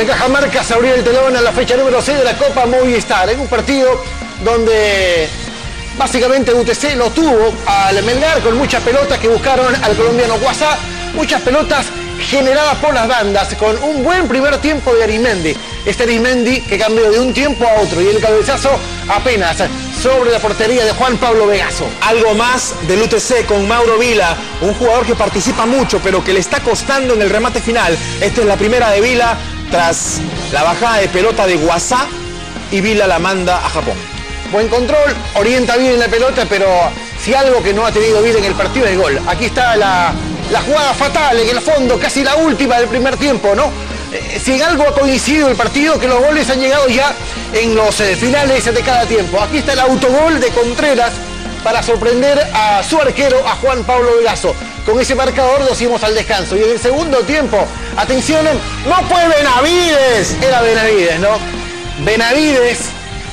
De Cajamarca se abrió el telón a la fecha número 6 de la Copa Movistar, en un partido donde básicamente UTC lo tuvo al Melgar con muchas pelotas que buscaron al colombiano Guasá, muchas pelotas generadas por las bandas, con un buen primer tiempo de Arimendi. Este Arimendi que cambió de un tiempo a otro y el cabezazo apenas sobre la portería de Juan Pablo Vegaso. Algo más del UTC con Mauro Vila, un jugador que participa mucho pero que le está costando en el remate final. Esta es la primera de Vila tras la bajada de pelota de Guasá y Vila la manda a Japón. Buen control, orienta bien en la pelota, pero si algo que no ha tenido vida en el partido es gol. Aquí está la, la jugada fatal en el fondo, casi la última del primer tiempo, ¿no? Eh, si en algo ha coincidido el partido, que los goles han llegado ya en los eh, finales de cada tiempo. Aquí está el autogol de Contreras para sorprender a su arquero, a Juan Pablo Vegaso. Con ese marcador nos íbamos al descanso. Y en el segundo tiempo, atención, no fue Benavides, era Benavides, ¿no? Benavides,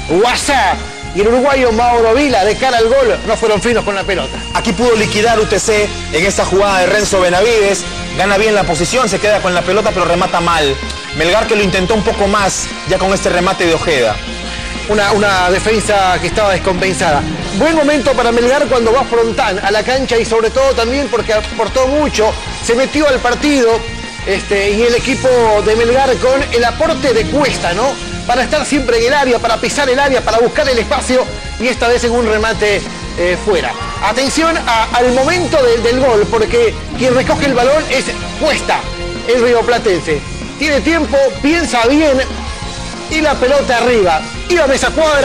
WhatsApp y el uruguayo Mauro Vila de cara al gol no fueron finos con la pelota. Aquí pudo liquidar UTC en esta jugada de Renzo Benavides. Gana bien la posición, se queda con la pelota pero remata mal. Melgar que lo intentó un poco más ya con este remate de Ojeda. Una, una, defensa que estaba descompensada. Buen momento para Melgar cuando va frontal a la cancha y sobre todo también porque aportó mucho, se metió al partido este, y el equipo de Melgar con el aporte de Cuesta, ¿no? Para estar siempre en el área, para pisar el área, para buscar el espacio y esta vez en un remate eh, fuera. Atención al momento de, del gol porque quien recoge el balón es Cuesta, el rioplatense. Tiene tiempo, piensa bien y la pelota arriba. Iba a esa cuadra.